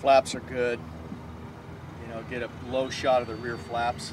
Flaps are good. You know, get a low shot of the rear flaps.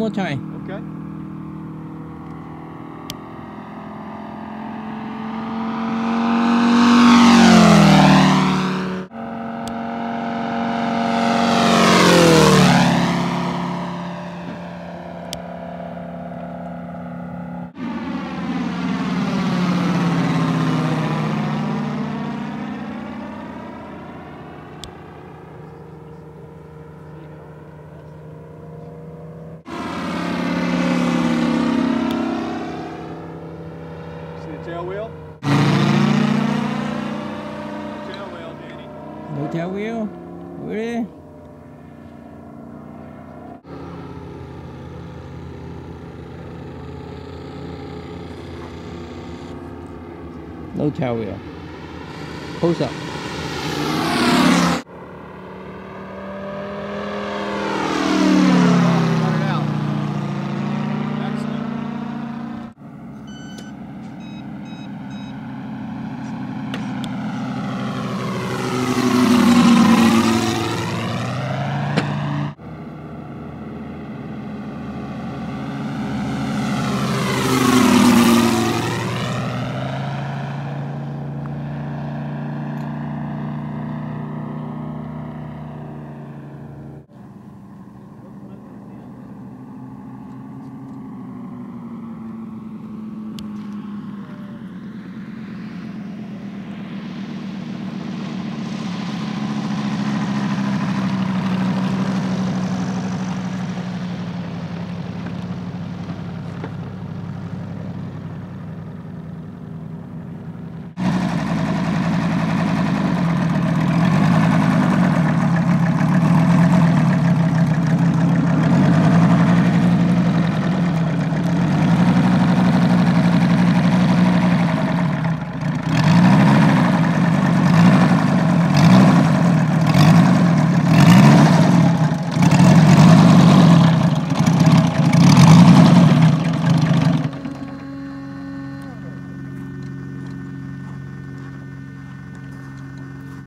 more time. Okay. See the tail wheel? Tail wheel, Danny. Tail wheel? Really? No tail wheel. Close up.